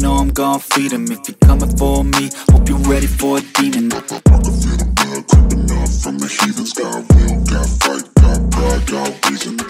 know I'm gon' feed them If you're coming for me, hope you're ready for a demon. I can feel the blood creeping up from the heathens. Got will, got fight, got pride, got reason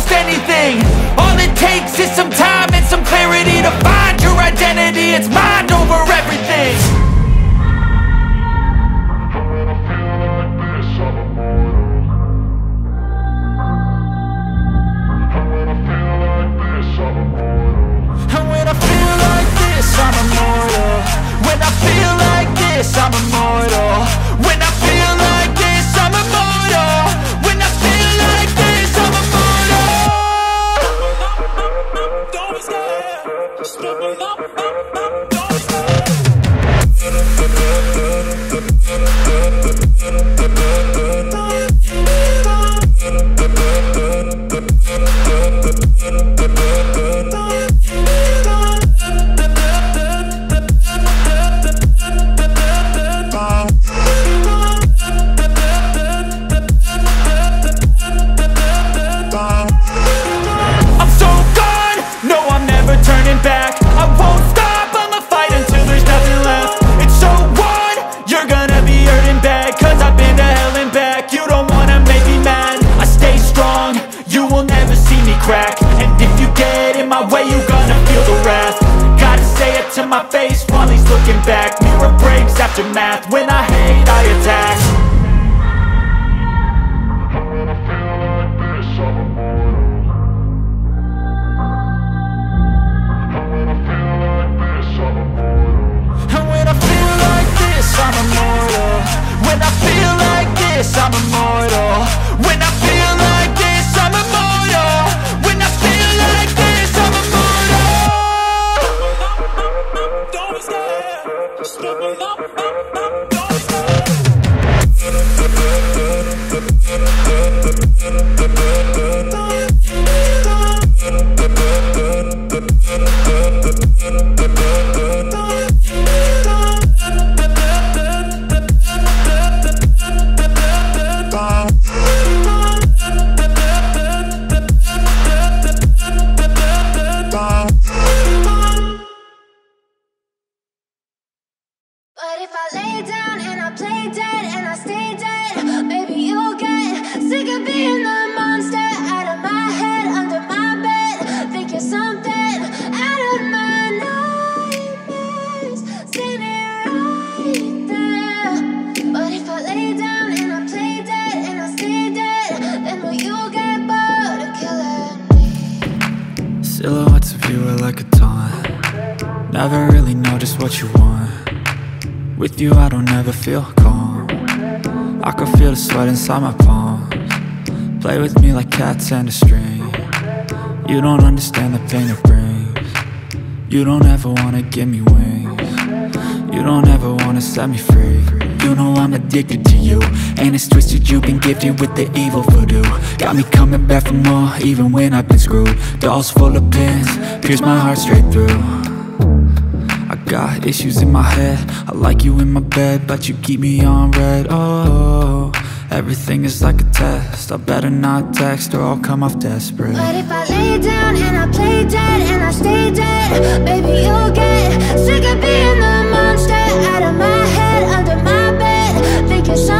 almost anything. All it takes is some time and some clarity To find your identity, it's mind over everything. And when I feel like this, I'm immortal When I feel like this, I'm immortal. When I feel like this, I'm immortal even when I've been screwed. Dolls full of pins, pierce my heart straight through. I got issues in my head. I like you in my bed But you keep me on red. Oh, everything is like a test. I better not text or I'll come off desperate. But if I lay down and I play dead and I stay dead Baby, you'll get sick of being the monster. Out of my head, under my bed Thinking something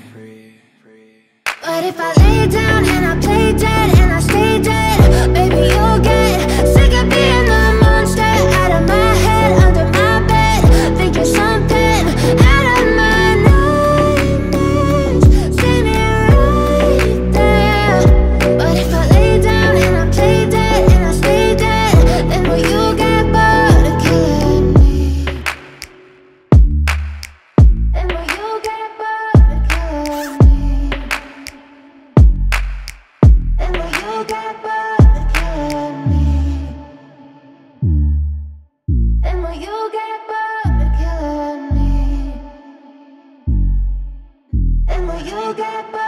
And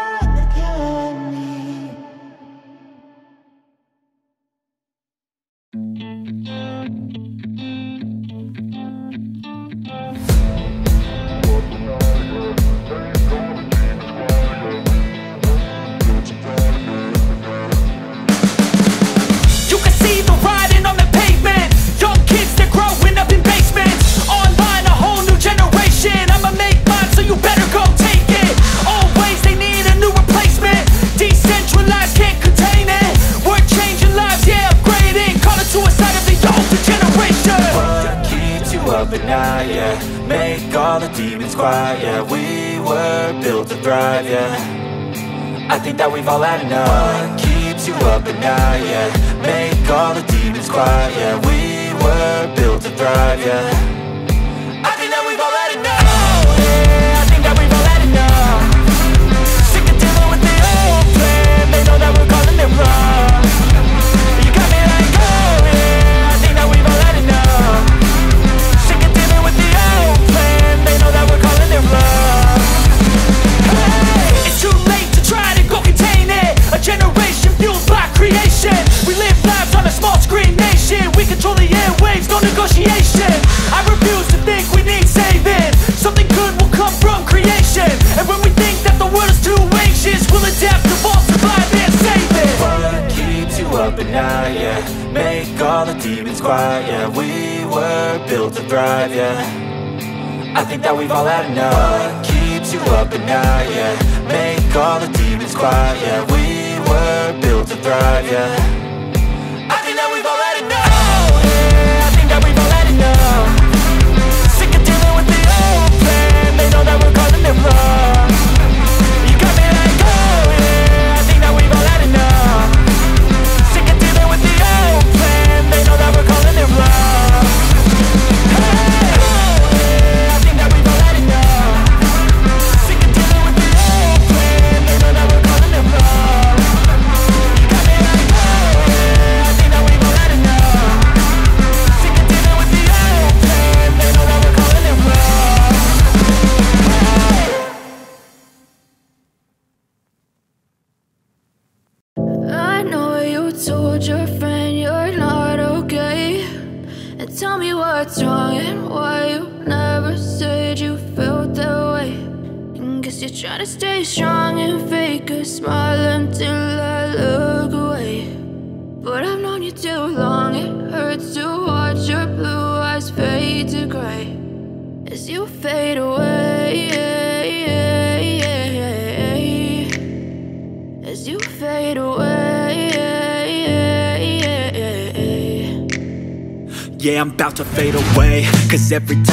to fade away. Cause every time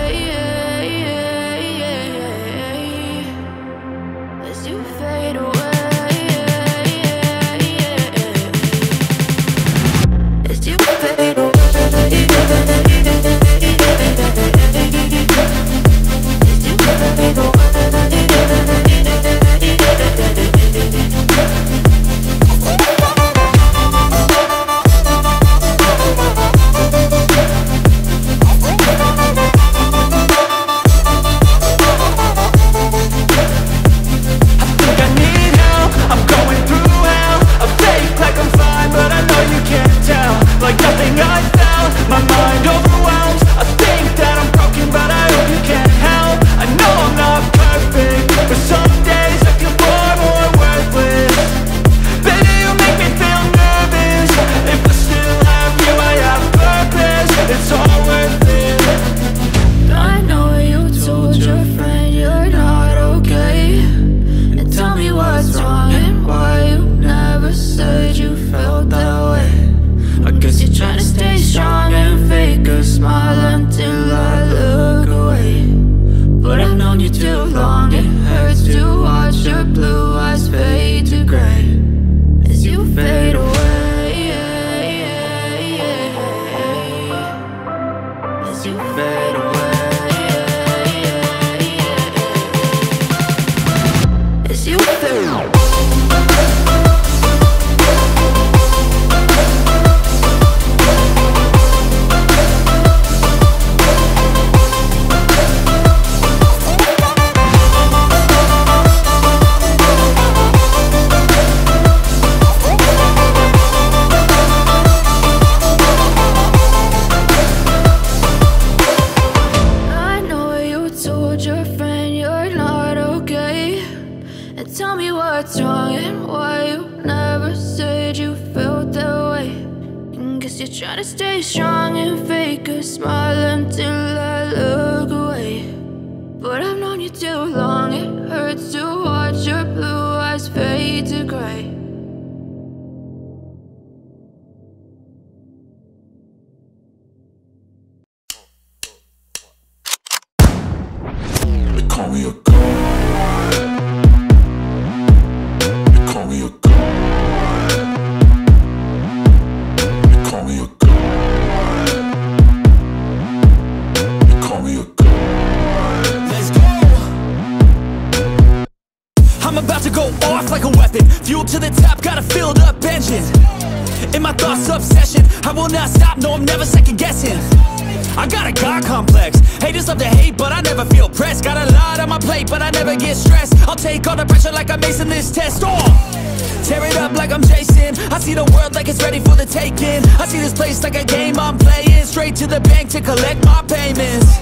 Like a game I'm playing Straight to the bank to collect my payments.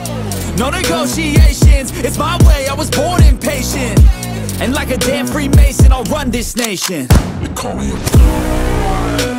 No negotiations, it's my way, I was born impatient. And like a damn Freemason, I'll run this nation. They call me a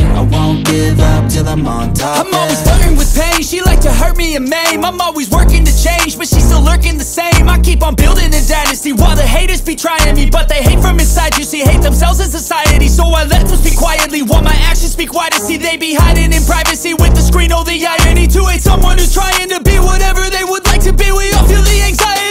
give up till I'm on top. I'm always flirting with pain, she like to hurt me and maim. I'm always working to change, but she's still lurking the same. I keep on building a dynasty while the haters be trying me But they hate from inside, you see, hate themselves in society So I let them speak quietly. While my actions speak wider See, they be hiding in privacy with the screen, oh the irony To hate someone who's trying to be whatever they would like to be. We all feel the anxiety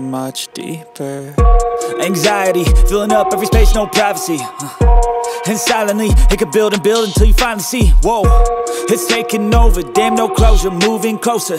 much deeper. Anxiety, filling up every space, no privacy uh. And silently, it could build and build until you finally see Whoa, it's taking over, damn no closure, moving closer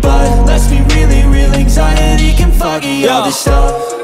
But let's be really real, anxiety can foggy all this stuff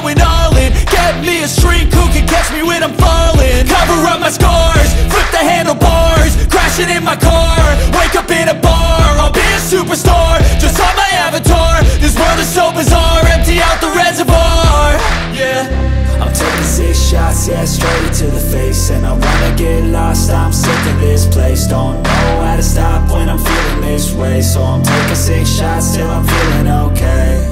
Going all in. Get me a shrink who can catch me when I'm falling. Cover up my scars, flip the handlebars Crashing in my car, wake up in a bar I'll be a superstar, just on my avatar This world is so bizarre, empty out the reservoir. Yeah. I'm taking six shots, yeah, straight to the face. And I wanna get lost, I'm sick of this place. Don't know how to stop when I'm feeling this way. So I'm taking six shots till I'm feeling okay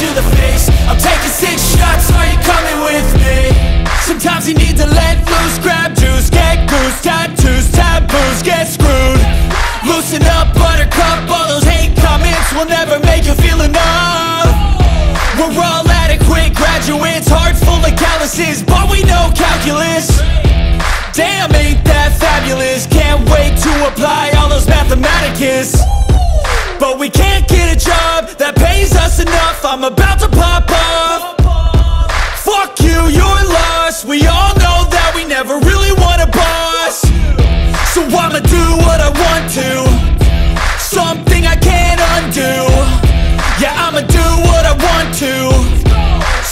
to the face. I'm taking six shots, are you coming with me? Sometimes you need to let loose, grab juice, get goose Tattoos, taboos, get screwed. Loosen up, buttercup, all those hate comments will never make you feel enough. We're all adequate graduates, hearts full of calluses, but we know calculus. Damn, ain't that fabulous, can't wait to apply all those mathematicus But we can't get a job that pays us enough, I'm about to pop off. Fuck you, you're lost, we all know that we never really want a boss. So I'ma do what I want to. Something I can't undo. Yeah, I'ma do what I want to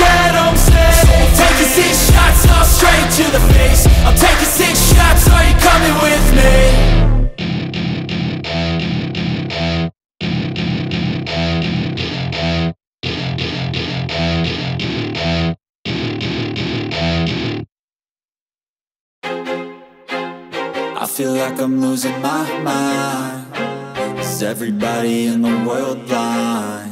I'll get safe I'm taking six shots, all straight to the face I'm taking six shots, are you coming with me? I feel like I'm losing my mind Is everybody in the world blind?